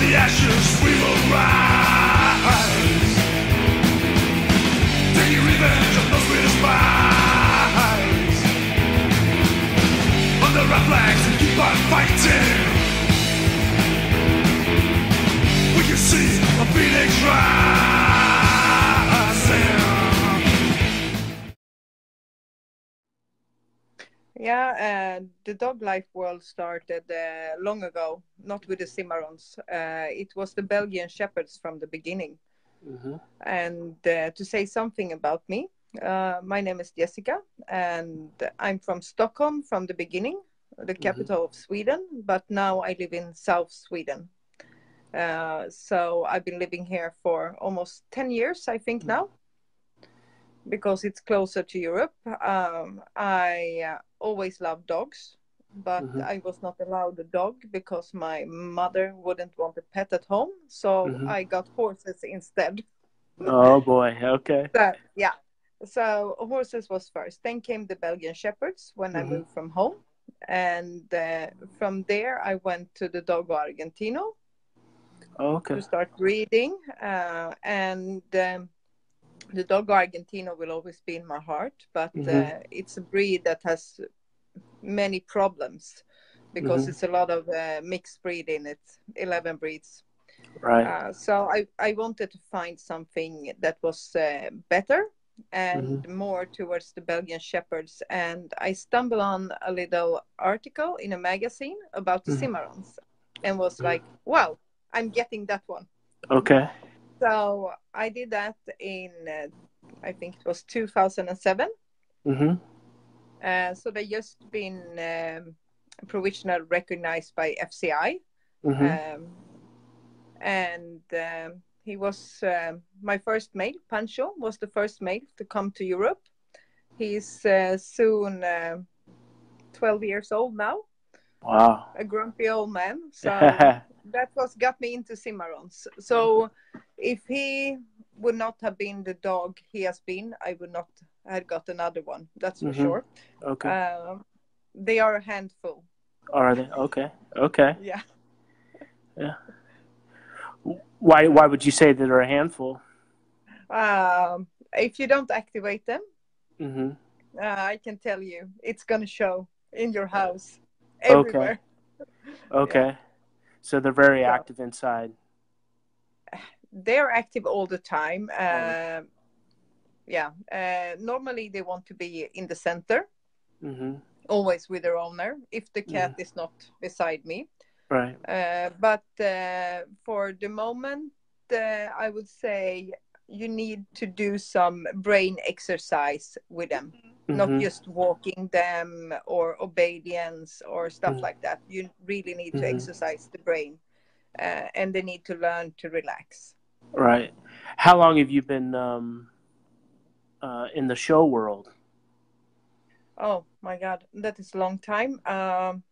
the ashes we will rise. Yeah, uh, the dog life world started uh, long ago, not with the Cimarrons. Uh, it was the Belgian Shepherds from the beginning. hmm And uh, to say something about me, uh, my name is Jessica, and I'm from Stockholm from the beginning, the capital of Sweden, but now I live in South Sweden. Uh, so I've been living here for almost 10 years, I think, now, because it's closer to Europe. Um, I uh, always loved dogs, but Mhm. I was not allowed a dog because my mother wouldn't want a pet at home. So Mhm. I got horses instead. Oh boy. Okay. So yeah, so horses was first. Then came the Belgian shepherds when I Mhm. moved from home, and uh, from there I went to the Dogo Argentino Oh, okay. to start breeding, uh, and um, the Dogo Argentino will always be in my heart. But Mhm. uh, it's a breed that has many problems because Mhm. it's a lot of uh, mixed breed in it, eleven breeds. Right. Uh, so I, I wanted to find something that was uh, better and more towards the Belgian Shepherds. And I stumbled on a little article in a magazine about the Mhm. Cimarrons and was like, wow, I'm getting that one. Okay. So I did that in, uh, I think it was 2007. hmm Uh, so they just been um, provisional recognized by FCI. hmm Um, and um, he was um my first male. Pancho was the first male to come to Europe. He's uh, soon uh, 12 years old now, wow. a grumpy old man. So that was got me into Cimarrons. So if he would not have been the dog he has been, I would not have got another one. That's for Mhm. sure. okay. Um, they are a handful. Are they? Okay. Okay. Yeah. Yeah. Why? Why would you say that they're a handful? Um, if you don't activate them, hmm Uh, I can tell you, it's gonna show in your house, Okay. everywhere. Okay. So they're very So- active inside. They're active all the time. the- Uh, yeah. Uh, normally, they want to be in the center, hmm always with their owner. If the cat is not beside me, Right. uh, but uh, for the moment, uh, I would say you need to do some brain exercise with them. Not Mhm. just walking them or obedience or stuff Mhm. like that. You really need to Mhm. exercise the brain, uh, and they need to learn to relax. Right. How long have you been um, uh, in the show world? Oh my God, that is a long time. Um,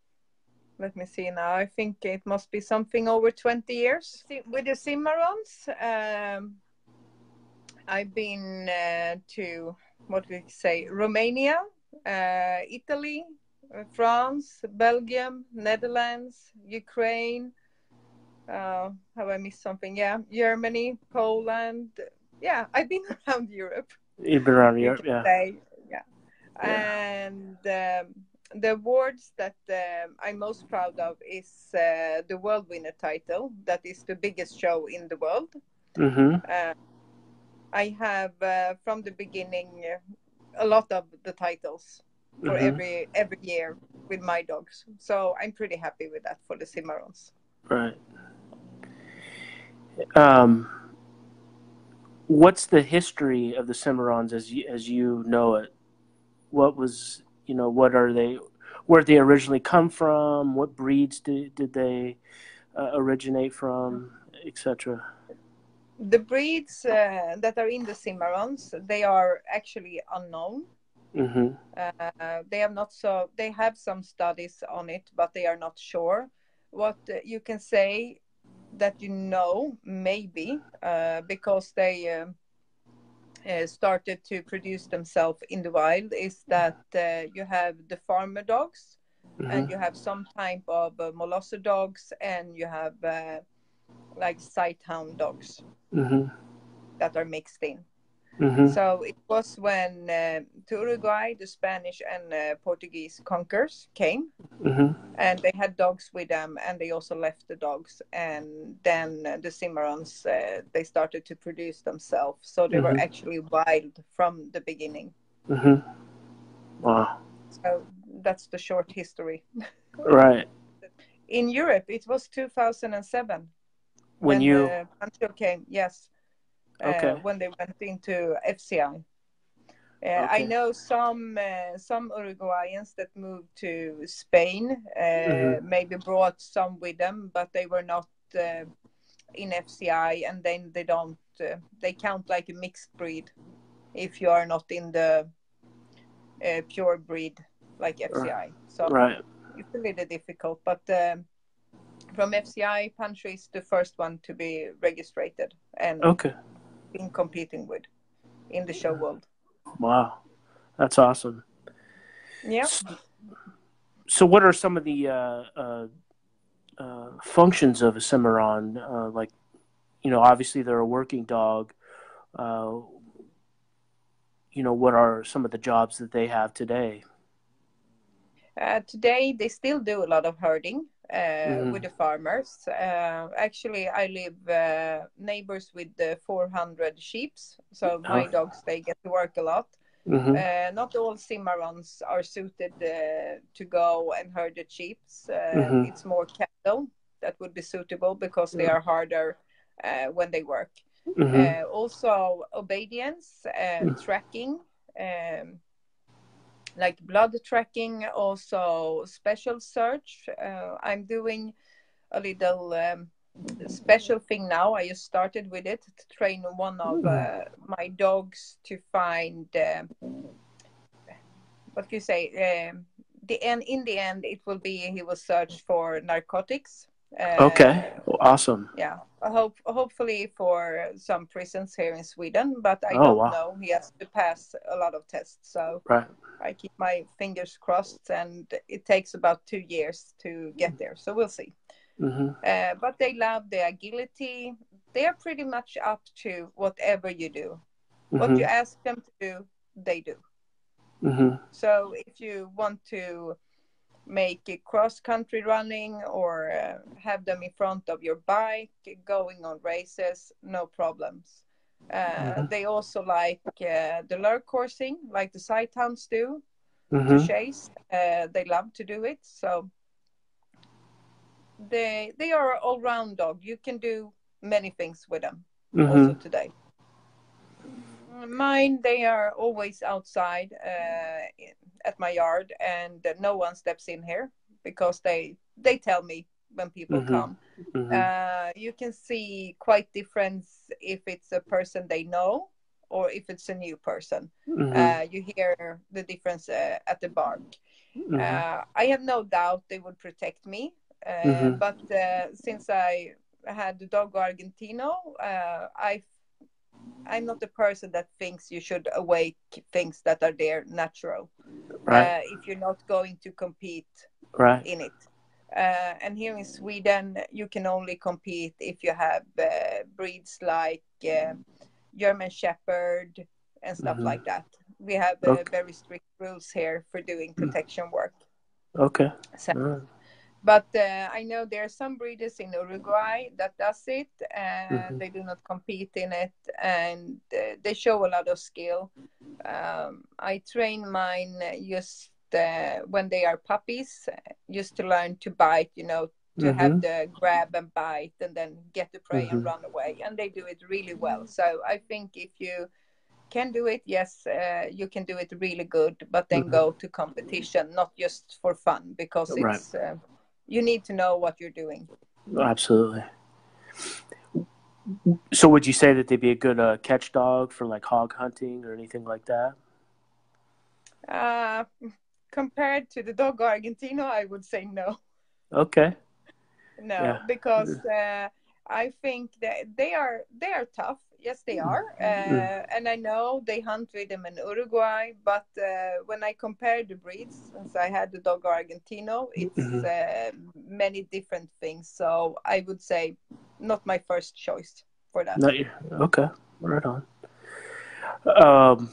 let me see now. I think it must be something over 20 years. With the Cimarrons, um, I've been uh, to, what we say, Romania, uh, Italy, uh, France, Belgium, Netherlands, Ukraine. Uh, have I missed something? Yeah, Germany, Poland. Yeah, I've been around Europe. You've been around Europe, yeah. say. yeah. Yeah. And um, the awards that um, I'm most proud of is uh, the World Winner title. That is the biggest show in the world. hmm Uh, I have uh, from the beginning a lot of the titles for Mhm. every every year with my dogs. So I'm pretty happy with that for the Cimarrons. Right. Um, what's the history of the Cimarrons as you, as you know it? What was you know what are they? Where did they originally come from? What breeds did did they uh, originate from, etc. The breeds uh, that are in the Cimarrons, they are actually unknown. hmm Uh, they have not so they have some studies on it, but they are not sure. What uh, you can say that you know maybe uh, because they um uh, started to produce themselves in the wild is that uh, you have the farmer dogs hmm and you have some type of uh, molosser dogs and you have uh, like sighthound dogs Mhm. that are mixed in. Mhm. So it was when uh, to Uruguay the Spanish and uh, Portuguese conquerors came, Mhm. and they had dogs with them, and they also left the dogs, and then the Cimarrons uh, they started to produce themselves, so they were Mhm. actually wild from the beginning. Mhm. Wow. So that's the short history. Right. In Europe, it was 2007 When you the Pancho came. Yes, uh, Okay. when they went into FCI. Uh, I know some uh, some Uruguayans that moved to Spain, uh, Mhm. maybe brought some with them, but they were not uh, in FCI, and then they don't. Uh, they count like a mixed breed if you are not in the uh, pure breed like FCI. So right. it's a little difficult, but um, from FCI, Pancho is the first one to be registered and Okay. been competing with in the show world. Wow. That's awesome. Yeah. So, what are some of the uh, uh, uh, functions of a Cimarron? Uh, like, you know, obviously they're a working dog. Uh, you know, what are some of the jobs that they have today? Uh, today, they still do a lot of herding uh, Mhm. with the farmers. Uh, actually, I live uh, neighbors with the 400 sheeps, so my Oh. dogs they get to work a lot. hmm Uh, not all Cimarrons are suited uh, to go and herd the sheep. Uh, Mhm. It's more cattle that would be suitable because they are harder uh, when they work. hmm Uh, also, obedience, Mm. tracking, um, like blood tracking, also special search. Uh, I'm doing a little um, special thing now. I just started with it to train one of uh, my dogs to find uh, what you say? Um, the end in the end, it will be he will search for narcotics. Uh, Okay. Awesome. yeah hope hopefully for some prisons here in sweden but i Oh, don't wow. know. He has to pass a lot of tests so Right. i keep my fingers crossed and it takes about two years to get there so we'll see. Hmm uh, but they love the agility. They are pretty much up to whatever you do. What hmm you ask them to do they do. Hmm so if you want to make cross country running or uh, have them in front of your bike going on races, no problems. Uh, Mhm. They also like uh, the lure coursing, like the sighthounds do hmm to chase. Uh, they love to do it. So they they are all round dog. You can do many things with them hmm also today. Mine, they are always outside uh, at my yard, and no one steps in here because they they tell me when people Mhm. come. hmm Uh, you can see quite difference if it's a person they know or if it's a new person. hmm Uh, you hear the difference uh, at the bark. hmm Uh, I have no doubt they would protect me, uh, Mhm. but uh, since I had the Dogo Argentino, uh, I I'm not the person that thinks you should awake things that are there natural. right. Uh, if you're not going to compete right. in it. Uh, and here in Sweden, you can only compete if you have uh, breeds like uh, German Shepherd and stuff Mhm. like that. We have uh, Okay. very strict rules here for doing protection work. Okay. So-. But uh, I know there are some breeders in Uruguay that does it, and Mhm. they do not compete in it, and uh, they show a lot of skill. Um, I train mine just uh, when they are puppies, uh, just to learn to bite. You know, to have Mhm. the grab and bite, and then get the prey and Mhm. run away, and they do it really well. So I think if you can do it, yes, uh, you can do it really good, but then Mhm. go to competition, not just for fun, because Right. it's uh, you need to know what you're doing. Absolutely. So, would you say that they'd be a good uh, catch dog for like hog hunting or anything like that? Uh, compared to the Dogo Argentino, I would say no, Okay. no, Yeah. because uh, I think that they are they are tough. Yes, they are, uh, Mm. and I know they hunt with them in Uruguay. But uh, when I compare the breeds, since I had the Dogo Argentino, it's Mhm. uh, many different things. So I would say not my first choice for that. Not your, okay, right on. Um,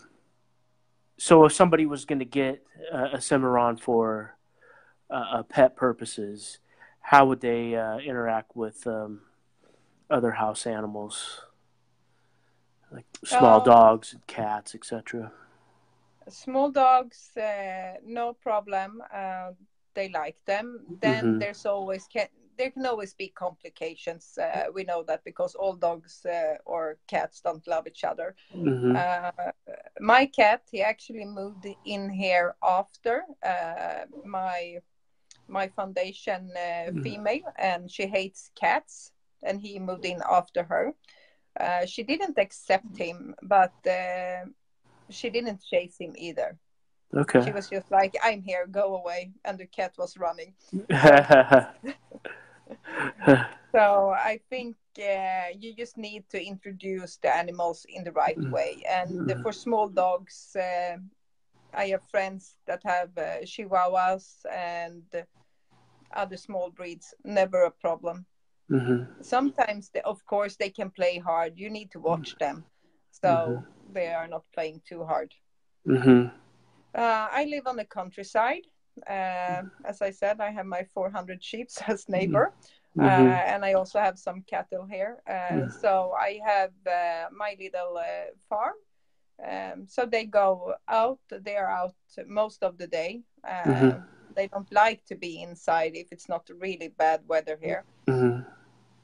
so if somebody was going to get a, a Cimarron for uh, uh, pet purposes, how would they uh, interact with um, other house animals, like small Um, dogs and cats, etc.? Small dogs, uh, no problem. Uh, they like them. Then Mhm. there's always can there can always be complications. Uh, we know that because all dogs uh, or cats don't love each other. hmm Uh, my cat, he actually moved in here after uh, my my foundation uh, Mhm. female, and she hates cats, and he moved in after her. Uh, she didn't accept him, but uh, she didn't chase him either. Okay. She was just like, "I'm here, go away," and the cat was running. So I think uh, you just need to introduce the animals in the right Mm. way. And Mhm. for small dogs, uh, I have friends that have uh, Chihuahuas and other small breeds. Never a problem. Hmm Sometimes, they, of course, they can play hard. You need to watch them, so Mhm. they are not playing too hard. hmm Uh, I live on the countryside. Uh, as I said, I have my 400 sheep as neighbor. hmm uh, and I also have some cattle here. Uh, Mm. So I have uh, my little uh, farm. Um, so they go out. They are out most of the day. They don't like to be inside if it's not really bad weather here. hmm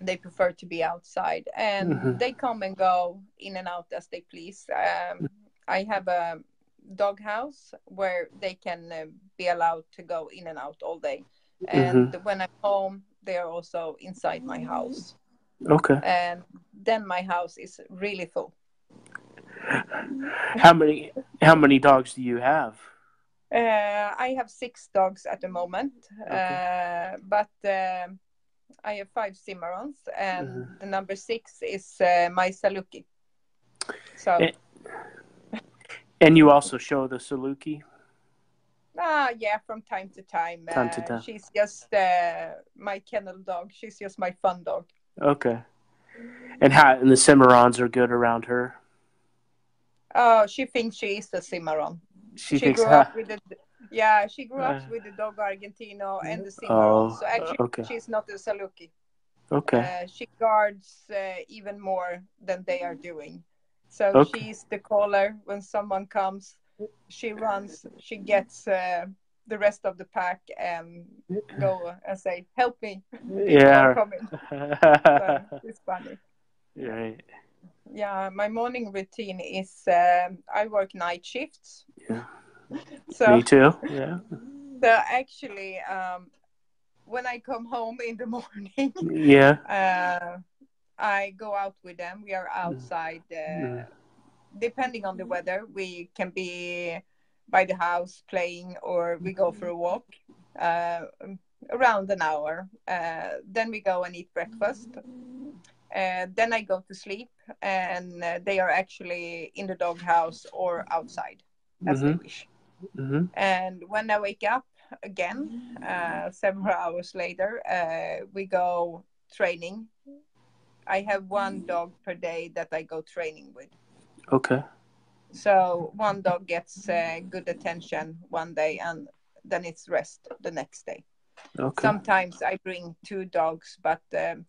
They prefer to be outside, and Mhm. they come and go in and out as they please. Um, I have a dog house where they can uh, be allowed to go in and out all day. And when I'm home, they are also inside my house. Okay. and then my house is really full. How many how many dogs do you have? Uh, I have six dogs at the moment, Okay. uh, but um I have five Cimarrons, and Mhm. the number six is uh, my Saluki. So, Eh. And you also show the Saluki? ah, yeah, from time to time. Time to uh, time. She's just uh, my kennel dog. She's just my fun dog. Okay. And how and the Cimarrons are good around her? Oh, she thinks she is a Cimarron. She, She, thinks grew up with the yeah, she grew up Uh, with the Dogo Argentino and the Cimarron. Oh, so actually, okay. she's not a Saluki. Okay. Uh, she guards uh, even more than they are doing. So Okay. she's the caller when someone comes. She runs. She gets uh, the rest of the pack and go and say, "Help me!" Yeah. coming. So it's funny. right. Yeah, my morning routine is um, I work night shifts. Yeah. So, Me too. Yeah. so actually, um, when I come home in the morning, Yeah. uh, I go out with them. We are outside. Uh, Mm. Depending on the weather, we can be by the house playing, or we go for a walk. Uh, around an hour. Uh, then we go and eat breakfast. Uh, then I go to sleep, and uh, they are actually in the doghouse or outside, as they Mhm. wish. hmm And when I wake up again, uh, several hours later, uh, we go training. I have one dog per day that I go training with. Okay. So one dog gets uh, good attention one day, and then it's rest the next day. Okay. Sometimes I bring two dogs, but um,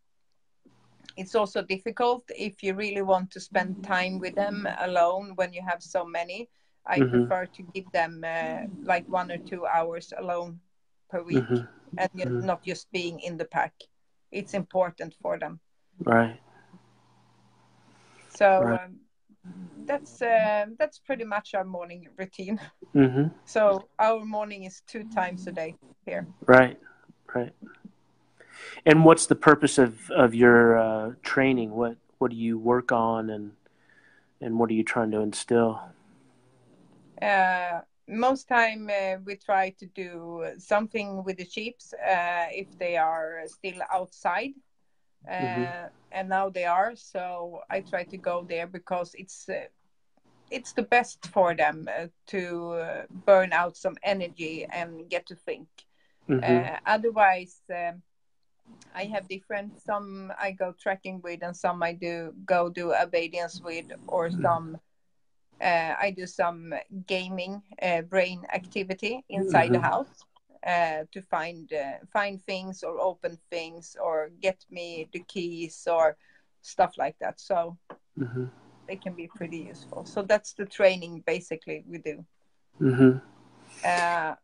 it's also difficult if you really want to spend time with them alone when you have so many. I Mhm. prefer to give them uh, like one or two hours alone per week Mhm. and Mhm. not just being in the pack. It's important for them. Right. So Right. um, that's uh, that's pretty much our morning routine. hmm So our morning is two times a day here. Right. Right. And what's the purpose of of your uh, training? What what do you work on, and and what are you trying to instill? Uh, most time uh, we try to do something with the sheeps uh, if they are still outside. Uh, Mhm. And now they are, so I try to go there because it's uh, it's the best for them uh, to uh, burn out some energy and get to think. hmm Uh, otherwise, um, I have different. Some I go trekking with, and some I do go do obedience with, or some uh, I do some gaming, uh, brain activity inside the Mhm. house uh, to find uh, find things or open things or get me the keys or stuff like that. So hmm they can be pretty useful. So that's the training basically we do. hmm Uh,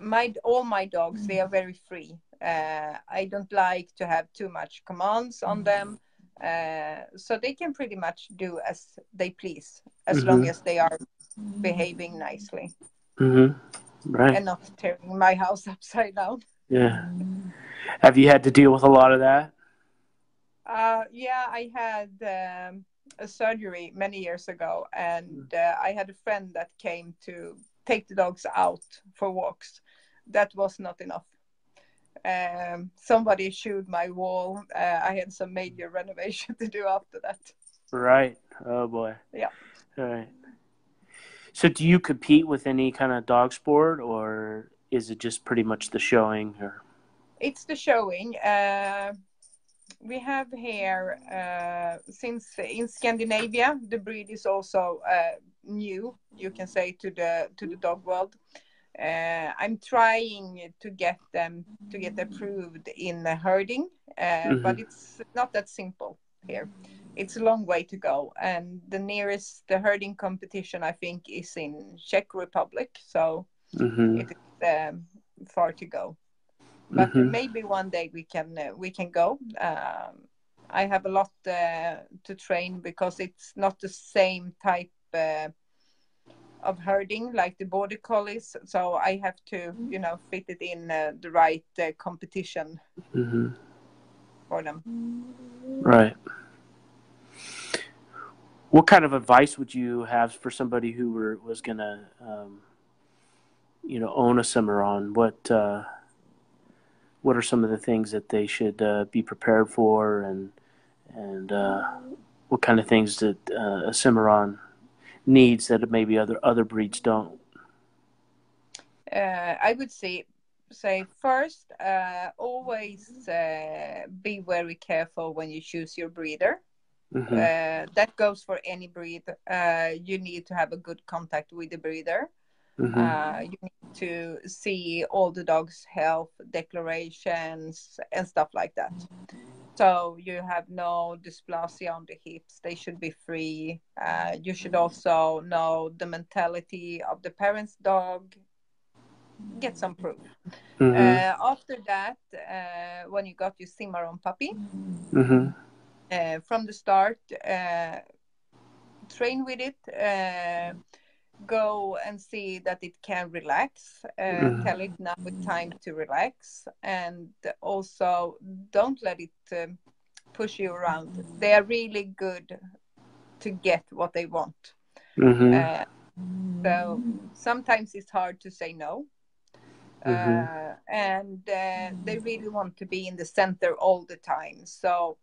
my all my dogs they are very free. Uh, I don't like to have too much commands on them, uh, so they can pretty much do as they please as long Mhm. as they are behaving nicely hmm Right. and not tearing my house upside down. Yeah. Have you had to deal with a lot of that? Uh, yeah, I had um, a surgery many years ago, and uh, I had a friend that came to take the dogs out for walks. That was not enough. Um, somebody chewed my wall. Uh, I had some major renovation to do after that. Right. Oh boy. Yeah. All right. So, do you compete with any kind of dog sport, or is it just pretty much the showing? Or It's the showing. Uh, we have here uh, since in Scandinavia the breed is also uh, new. You can say to the to the dog world. Uh, I'm trying to get them to get approved in the herding, uh, but it's not that simple here. It's a long way to go, and the nearest the herding competition I think is in Czech Republic, so hmm it is um, far to go but Mhm. maybe one day we can uh, we can go um, i have a lot uh, to train because it's not the same type uh, of herding like the border collies so i have to you know fit it in uh, the right uh, competition hmm for them Right. What kind of advice would you have for somebody who were was gonna, um, you know, own a Cimarron? What uh, What are some of the things that they should uh, be prepared for, and and uh, what kind of things that uh, a Cimarron needs that maybe other other breeds don't? uh, i would say say first uh, always uh, be very careful when you choose your breeder. Hmm uh, that goes for any breed. Uh, you need to have a good contact with the breeder. Hmm Uh, you need to see all the dog's health declarations and stuff like that. So you have no dysplasia on the hips; they should be free. Uh, you should also know the mentality of the parent's dog. Get some proof. hmm Uh, after that, uh, when you got your Cimarron puppy, hmm uh, from the start, uh, train with it. Go and see that it can relax. Uh, Mhm. Tell it now it's time to relax, and also don't let it um, push you around. They are really good to get what they want. hmm Uh, so sometimes it's hard to say no. Uh, and uh, they really want to be in the center all the time. So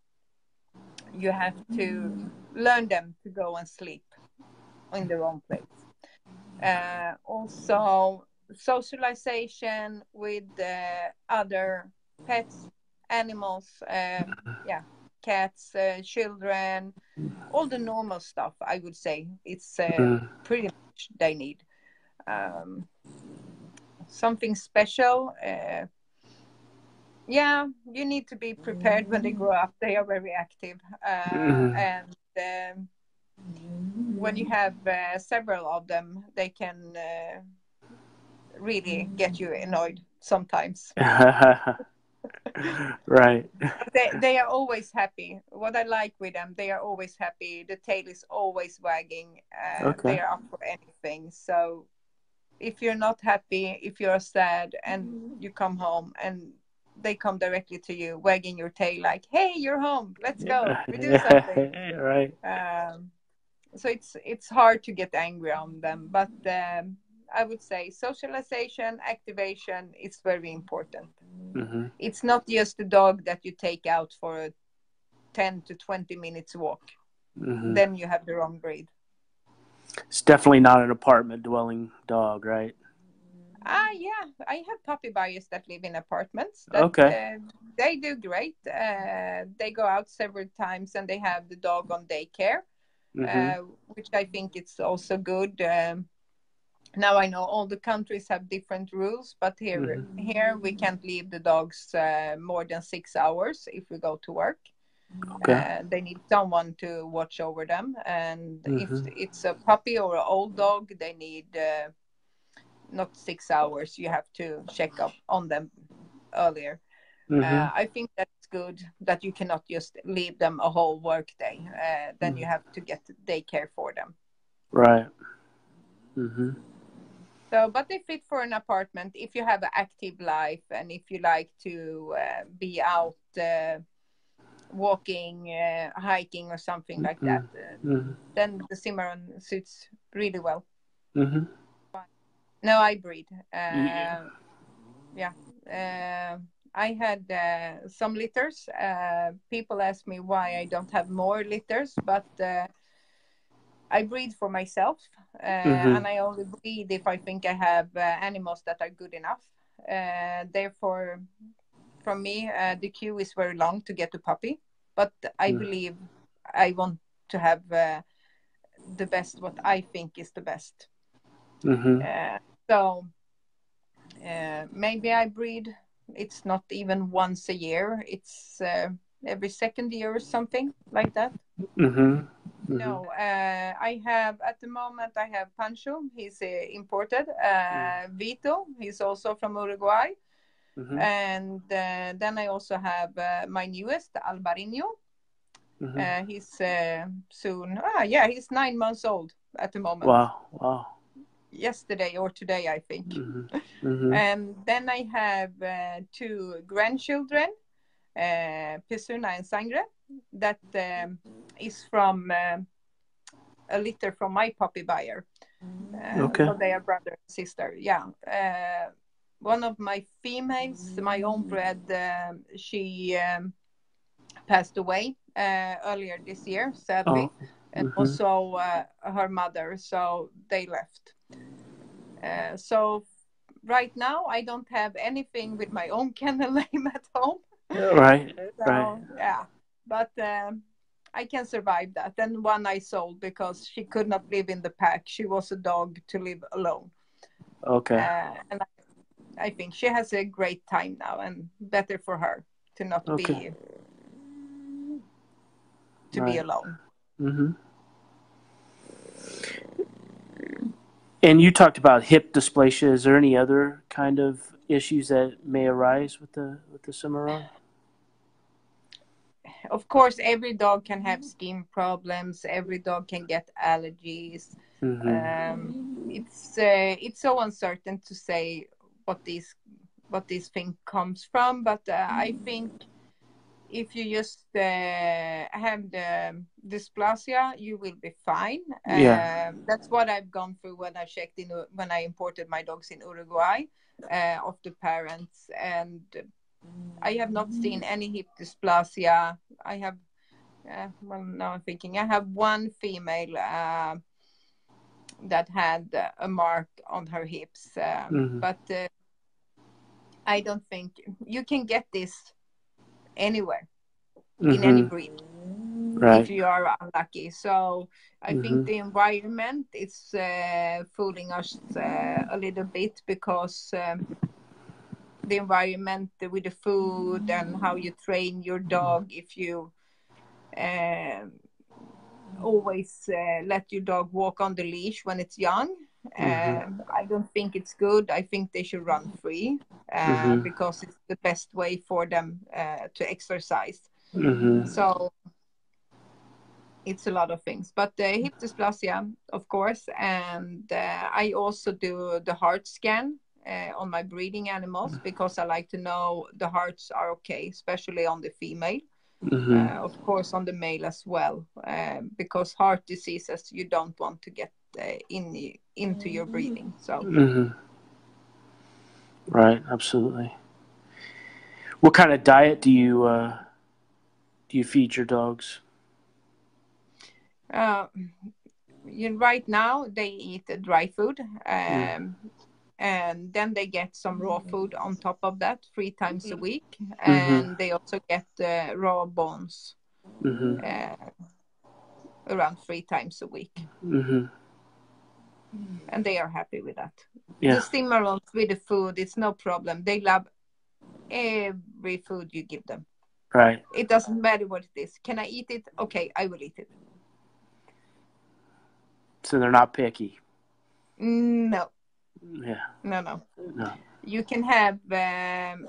you have to learn them to go and sleep in the wrong place. Uh, also, socialization with uh, other pets, animals, uh, yeah, cats, uh, children, all the normal stuff. I would say it's uh, Mhm. pretty much they need. Um, something special. Uh, yeah, you need to be prepared when they grow up. They are very active, Mhm. and um, when you have uh, several of them, they can uh, really get you annoyed sometimes. right. they they are always happy. What I like with them, they are always happy. The tail is always wagging. Uh, Okay. They are up for anything. So if you're not happy, if you're sad, and you come home and they come directly to you, wagging your tail like, "Hey, you're home. Let's go. We do something." right. Um, so it's it's hard to get angry on them, but um, I would say socialization, activation is very important hmm it's not just a dog that you take out for a 10 to 20 minutes walk hmm then you have the wrong breed It's definitely not an apartment dwelling dog, right? Ah, yeah, I have puppy buyers that live in apartments. That, Okay. uh, they do great. Uh, they go out several times and they have the dog on daycare, hmm uh, which I think it's also good. Um, now I know all the countries have different rules, but here Mhm. here we can't leave the dogs uh, more than six hours if we go to work. Okay. Uh, they need someone to watch over them, and if Mhm. it's a puppy or an old dog, they need uh, not six hours. You have to check up on them earlier. hmm Uh, I think that's good that you cannot just leave them a whole work day. Uh, then you have to get daycare for them. Right. Mm-hmm. So, but they fit for an apartment if you have an active life and if you like to uh, be out uh, walking, uh, hiking, or something like Mhm. that. Uh, hmm then the Cimarron suits really well. Mm-hmm. No, I breed. Uh, Yeah. yeah. I had uh, some litters. Uh, people ask me why I don't have more litters, but uh, I breed for myself, uh, Mhm. and I only breed if I think I have uh, animals that are good enough. Uh, therefore, from me, uh, the queue is very long to get a puppy, but I Mm. believe I want to have uh, the best, what I think is the best. hmm Uh, so uh, maybe I breed. It's not even once a year. It's uh, every second year or something like that. hmm No, uh, I have at the moment I have Pancho. He's uh, imported. Uh, Vito. He's also from Uruguay. hmm And uh, then I also have uh, my newest Albarino. hmm Uh, he's uh, soon. Ah, yeah, he's nine months old at the moment. Wow. Wow. Yesterday or today, I think. hmm hmm And then I have uh, two grandchildren, uh, Pisuna and Sangre, that um, is from uh, a litter from my puppy buyer. Uh, Okay. So they are brother and sister. Yeah. Uh, one of my females, my own bred, um she um, passed away uh, earlier this year, sadly Oh. and Mhm. also uh, her mother. So they left. Uh, so right now, I don't have anything with my own kennel name at home. Right. So, Right. Yeah, but um, I can survive that. And one I sold because she could not live in the pack. She was a dog to live alone. Okay. Uh, and I, I think she has a great time now, and better for her to not Okay. be to Right. be alone. hmm And you talked about hip dysplasia. Is there any other kind of issues that may arise with the with the Cimarron? of course every dog can have skin problems every dog can get allergies hmm um, it's uh, it's so uncertain to say what these what this thing comes from but uh, i think if you just uh, have the dysplasia you will be fine Yeah. um, that's what i've gone through when i checked in when i imported my dogs in uruguay uh, of the parents and I have not seen any hip dysplasia. I have, uh, well, now I'm thinking, I have one female uh, that had a mark on her hips, uh, Mhm. but uh, I don't think you can get this anywhere in any Mhm. breed Right. if you are unlucky. So I Mhm. think the environment is uh, fooling us uh, a little bit because um, the environment with the food and how you train your dog if you um, always uh, let your dog walk on the leash when it's young. Mhm. Um, I don't think it's good. I think they should run free uh, Mhm. because it's the best way for them uh, to exercise. hmm So it's a lot of things, but the hip dysplasia, of course, and uh, I also do the heart scan uh, on my breeding animals because I like to know the hearts are okay, especially on the female. Hmm Uh, of course, on the male as well, uh, because heart diseases you don't want to get uh, in into your breeding. So hmm Right. Absolutely. What kind of diet do you uh, do you feed your dogs? uh, you, right now they eat uh, dry food um, and then they get some raw food on top of that three times a week, Mm-hmm. and they also get uh, raw bones hmm uh, around three times a week, hmm and they are happy with that. Yeah. The Cimarrons with the food, it's no problem. They love every food you give them. Right. It doesn't matter what it is. Can I eat it? Okay, I will eat it. So they're not picky. No, Yeah. no, no. No. You can have um,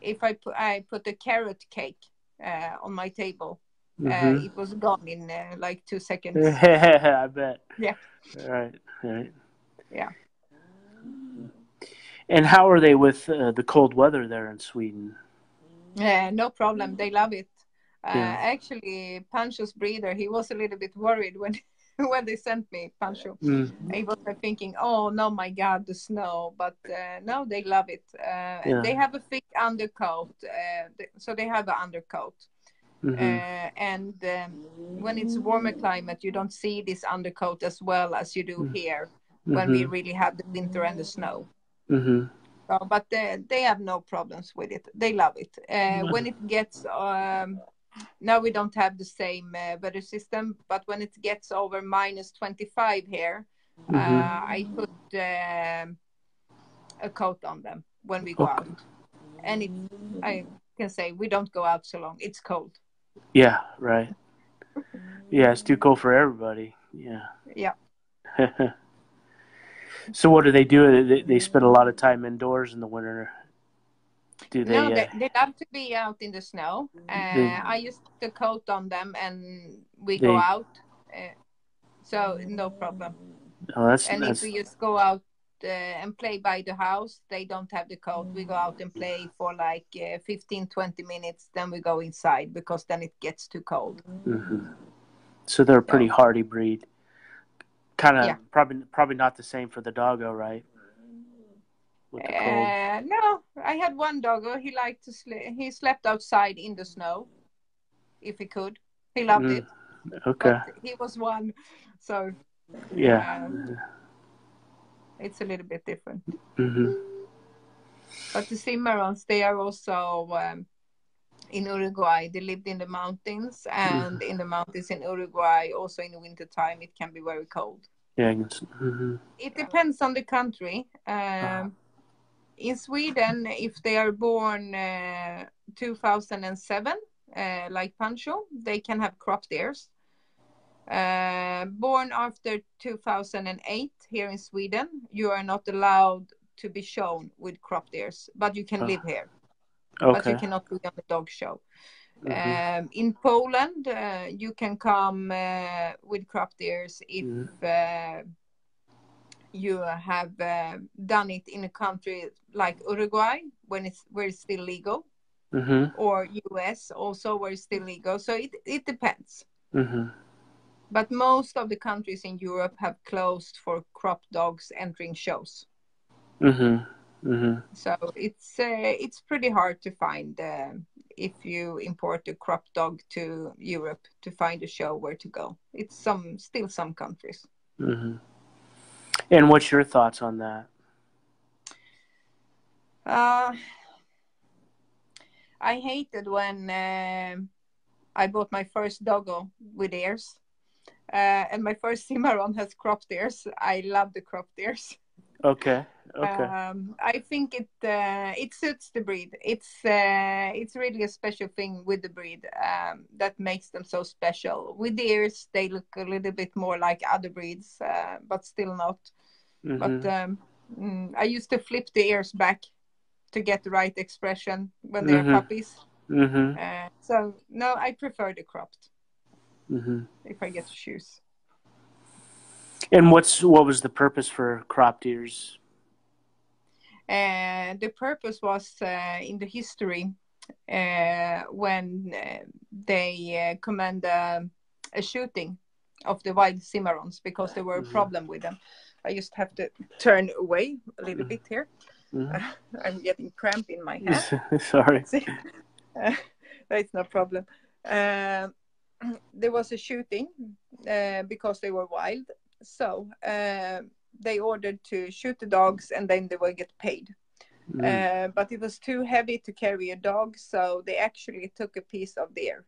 if I put I put a carrot cake uh, on my table. Uh, Mhm. it was gone in uh, like two seconds. I bet. Yeah. Right. Right. Yeah. And how are they with uh, the cold weather there in Sweden? Yeah, no problem. They love it. Uh, Yeah. Actually, Pancho's breeder, he was a little bit worried when when they sent me Pancho. Mm. He was uh, thinking, "Oh no, my God, the snow!" But uh, no, they love it. Uh, Yeah. They have a thick undercoat, uh, so they have an undercoat. hmm Uh, and um, when it's warmer climate, you don't see this undercoat as well as you do Mm. here when we Mhm. really have the winter and the snow. hmm So, but they, they have no problems with it. They love it. Uh, when it gets, um, now we don't have the same uh, weather system, but when it gets over minus 25 here, Mhm. uh, I put um, a coat on them when we go Okay. out. And it, I can say we don't go out so long. It's cold. Yeah. Right. Yeah, it's too cold for everybody. Yeah. Yeah. so what do they do? They, they spend a lot of time indoors in the winter. Do they? no, uh, they, they love to be out in the snow. Uh, They- I use the coat on them and we They- go out. Uh, so no problem. oh, that's And if we just go out uh, and play by the house, they don't have the coat. We go out and play for like uh, 15, 20 minutes. Then we go inside because then it gets too cold. hmm So they're a pretty hardy breed. Kind of Yeah. probably probably not the same for the Dogo, right? With the cold. Uh, no, I had one Dogo. He liked to sleep. He slept outside in the snow if he could. He loved Mm, it. Okay. But he was one. So Yeah. um, it's a little bit different. hmm But the Cimarrons, they are also um, in Uruguay. They lived in the mountains, and in the mountains in Uruguay, also in the winter time, it can be very cold. Yeah. hmm It depends on the country. Um, in Sweden, if they are born uh, 2007, uh, like Pancho, they can have cropped ears. Uh, born after 2008 here in Sweden, you are not allowed to be shown with cropped ears, but you can Oh. live here. Okay. But you cannot be on the dog show. Mhm. Um, in Poland, uh, you can come uh, with cropped ears if Mhm. uh, you have uh, done it in a country like Uruguay when it's where it's still legal, Mhm. or US also where it's still legal. So it it depends. Mhm. But most of the countries in Europe have closed for crop dogs entering shows. Mhm. Mhm. So it's uh, it's pretty hard to find uh, if you import a crop dog to Europe to find a show where to go. It's some still some countries. And what's your thoughts on that? Uh, I hated when um I bought my first Dogo with ears, uh, and my first Cimarron has cropped ears. I love the cropped ears. Okay. Okay. Um, I think it uh, it suits the breed. It's uh, it's really a special thing with the breed um, that makes them so special. With the ears, they look a little bit more like other breeds, uh, but still not. Mhm. But um, mm, I used to flip the ears back to get the right expression when they're Mhm. puppies. Mhm. Uh, so no, I prefer the cropped Mhm. if I get to choose. And what's what was the purpose for cropped ears? Uh, the purpose was uh, in the history uh, when uh, they uh, command uh, a shooting of the wild cimarrons because there were a Mhm. problem with them. I just have to turn away a little Mhm. bit here. Mhm. I'm getting cramp in my hand. Sorry. Uh, it's no problem. Um, there was a shooting uh, because they were wild. So uh, they ordered to shoot the dogs and then they will get paid. Mm. Uh, but it was too heavy to carry a dog, so they actually took a piece of the ear.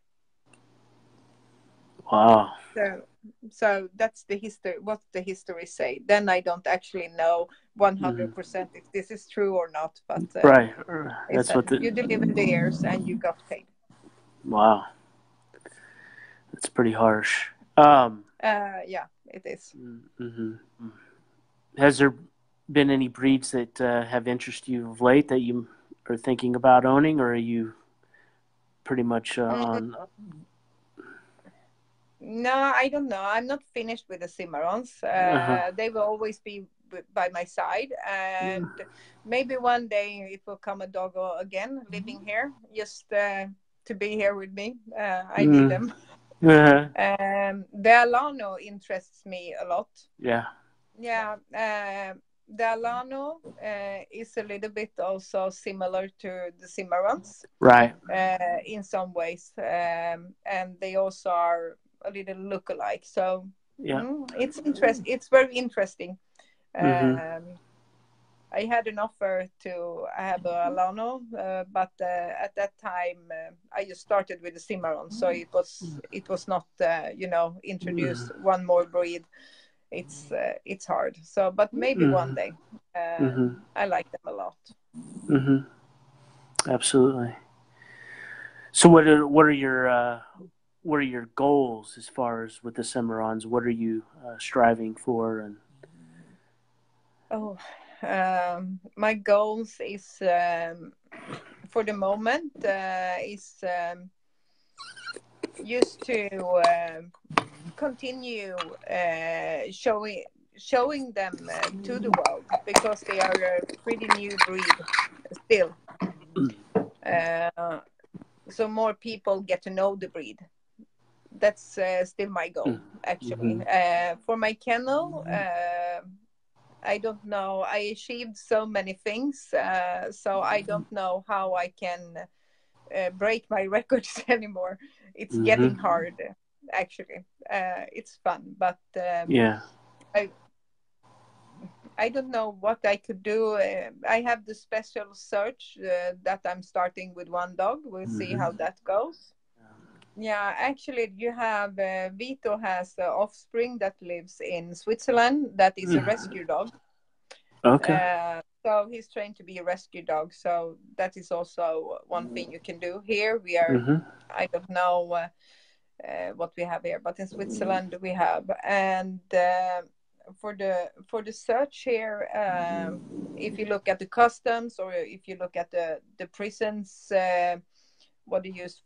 wow. So, so that's the history. What the history say? Then I don't actually know one hundred percent if this is true or not. But uh, Right. That's what the you delivered the ears and you got paid. wow. That's pretty harsh. Um. Uh, yeah, it is. hmm Has there been any breeds that uh, have interested you of late that you are thinking about owning, or are you pretty much uh, Mm. on? No, I don't know. I'm not finished with the Cimarrons. Uh, Uh-huh. They will always be by my side, and maybe one day it will come a Dogo again living here, just uh, to be here with me. Uh, I Mm. need them. Uh, Um, the Alano interests me a lot. yeah. Yeah, uh, the Alano uh, is a little bit also similar to the Cimarrons Right. uh, in some ways, um, and they also are a little look-alike. So Yeah. mm, it's interest. It's very interesting. Mhm. Um, I had an offer to have a Alano, uh, but uh, at that time uh, I just started with the Cimarron, so it was it was not uh, you know introduce one more breed. It's uh, it's hard. So, but maybe Mhm. one day. Uh, hmm I like them a lot. hmm Absolutely. So, what are what are your uh, what are your goals as far as with the Cimarrons? What are you uh, striving for? And Oh, um, my goals is um, for the moment uh, is um, just to um continue uh, showing showing them uh, to the world because they are a pretty new breed still. Uh, so more people get to know the breed. That's uh, still my goal, actually. Uh, for my kennel, uh, I don't know. I achieved so many things, uh, so I don't know how I can uh, break my records anymore. It's Mhm. getting hard, actually. Uh, it's fun, but um, yeah, I I don't know what I could do. Uh, I have the special search uh, that I'm starting with one dog. We'll see how that goes. Yeah, actually, you have uh, Vito has an offspring that lives in Switzerland. That is a Mhm. rescue dog. okay, Uh, so he's trained to be a rescue dog. So that is also one thing you can do here. We are hmm I don't know uh, uh, what we have here, but in Switzerland we have. And uh, for the for the search here, um, if you look at the customs or if you look at the the prisons, uh, what do you use?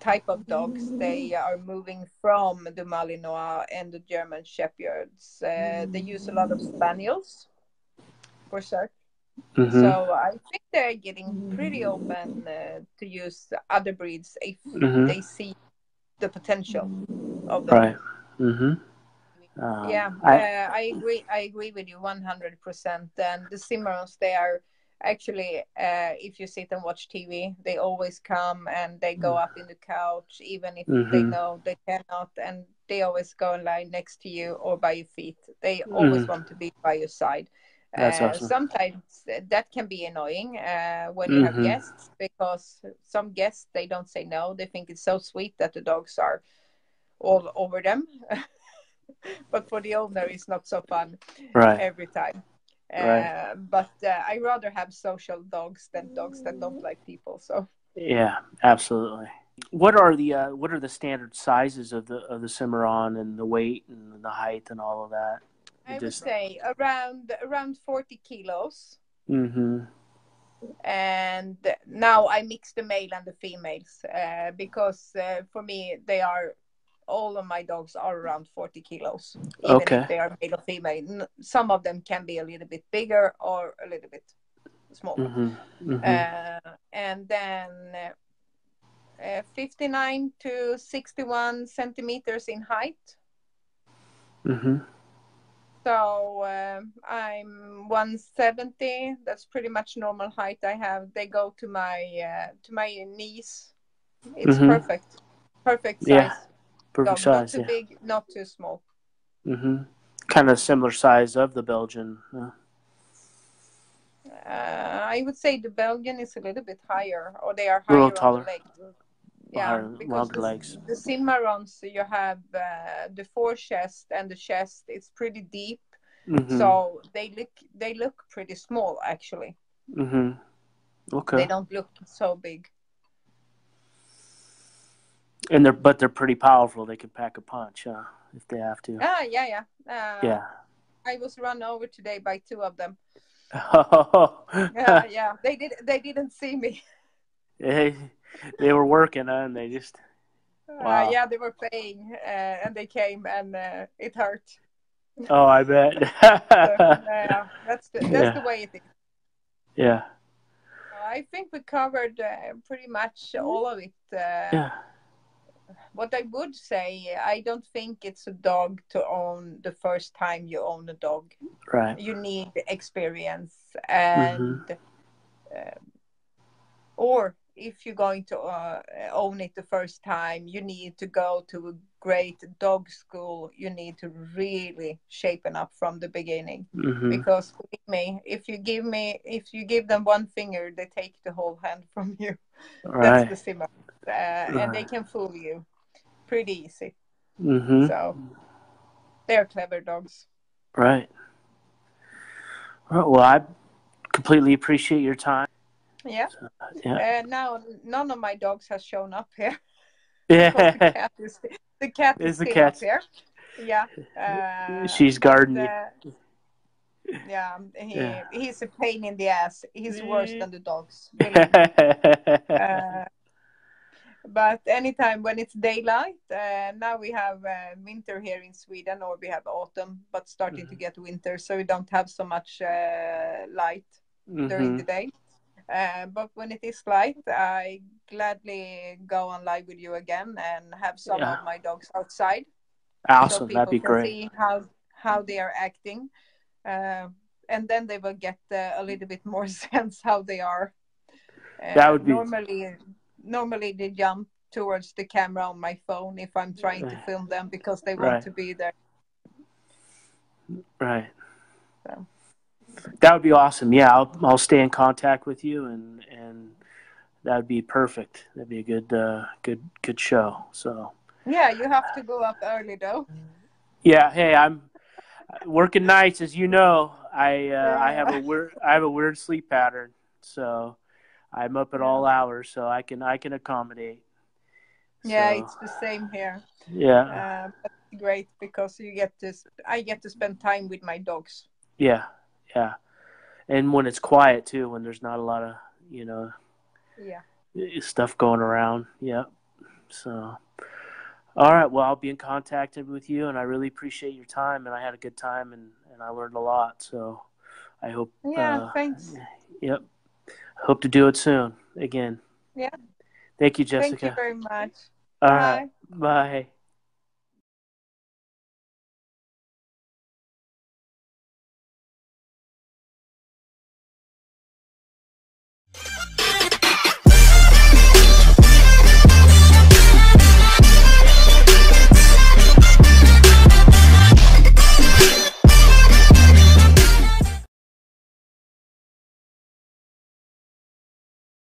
Type of dogs they are moving from the Malinois and the German Shepherds. Uh, they use a lot of Spaniels for search. hmm So I think they're getting pretty open uh, to use other breeds if Mhm. they see the potential of them. right, Mm-hmm. Um, Yeah, I, uh, I agree. I agree with you one hundred percent. And the Cimarrons, they are actually, uh, if you sit and watch TV, they always come and they go up in the couch, even if they Mhm. know they cannot, and they always go and lie next to you or by your feet. They always Mm. want to be by your side. That's Uh, awesome. Sometimes that can be annoying uh, when you have Mhm. guests because some guests they don't say no. They think it's so sweet that the dogs are all over them. but for the owner, it's not so fun right, every time. Uh, Right. But uh, I rather have social dogs than dogs that don't like people. So yeah, absolutely. What are the uh, what are the standard sizes of the of the Cimarron and the weight and the height and all of that? I would Just- say around around forty kilos. hmm and now I mix the male and the females uh, because uh, for me they are all of my dogs are around 40 kilos even Okay. if they are male or female some of them can be a little bit bigger or a little bit smaller hmm hmm uh, and then uh, uh, 59 to 61 centimeters in height hmm So um, I'm 170. That's pretty much normal height I have. They go to my uh, to my knees. It's Mhm. perfect, perfect size. Yeah. Perfect Not size. too Yeah. big, not too small. hmm kind of similar size of the Belgian. Uh, Uh, I would say the Belgian is a little bit higher, or they are A higher little on taller. the legs. Yeah, higher- because the, legs. the Cimarrons, you have uh, the fore chest and the chest. It's pretty deep, mhm, so they look they look pretty small actually. mhm. Okay. They don't look so big. And they're but they're pretty powerful. They can pack a punch uh, if they have to. Ah, yeah, yeah. Uh, Yeah. I was run over today by two of them. Oh, Yeah, yeah. They did. They didn't see me. they, they were working uh, and they just Wow. Uh, yeah, they were playing, uh, and they came, and uh, it hurt. oh I bet yeah, that's the that's Yeah. the way it is. yeah I think we covered uh, pretty much all of it. Uh, yeah What I would say, I don't think it's a dog to own the first time you own a dog. right You need experience, and um, or if you're going to uh, own it the first time, you need to go to a great dog school. You need to really shape shapen up from the beginning. hmm because believe me if you give me if you give them one finger they take the whole hand from you that's right the simmer uh, and they can fool you pretty easy. Hmm so they're clever dogs. Right. Well, I completely appreciate your time. Yeah. Yeah. Uh, now none of my dogs has shown up here. Yeah. the cat is the cat is the cat- here. Yeah uh, she's guarding uh, yeah he, Yeah. he's a pain in the ass. He's worse than the dogs. Uh, but anytime when it's daylight, uh, now we have uh, winter here in Sweden, or we have autumn, but starting to get winter, so we don't have so much uh, light during Mhm. the day. Uh, but when it is light, I gladly go on live with you again and have some Yeah. of my dogs outside, awesome so people that'd be can great see how how they are acting, uh, and then they will get uh, a little bit more sense how they are. That would be- normally normally they jump towards the camera on my phone if I'm trying to film them because they want Right. to be there. Right. So. That would be awesome. Yeah, I'll I'll stay in contact with you, and and that would be perfect. That'd be a good uh, good good show. So Yeah, you have to go up early though. yeah, hey, I'm working nights, as you know. I uh, I have a weird I have a weird sleep pattern, so I'm up at all hours, so I can I can accommodate. Yeah, So, it's the same here. yeah Uh, but great because you get to I get to spend time with my dogs. yeah yeah, and when it's quiet too, when there's not a lot of you know Yeah. stuff going around. Yep. So, all right. Well, I'll be in contact with you, and I really appreciate your time. And I had a good time, and, and I learned a lot. So, I hope. Yeah, uh, thanks. Yep. Hope to do it soon again. Yeah. Thank you, Jessica. Thank you very much. All Bye. right. Bye.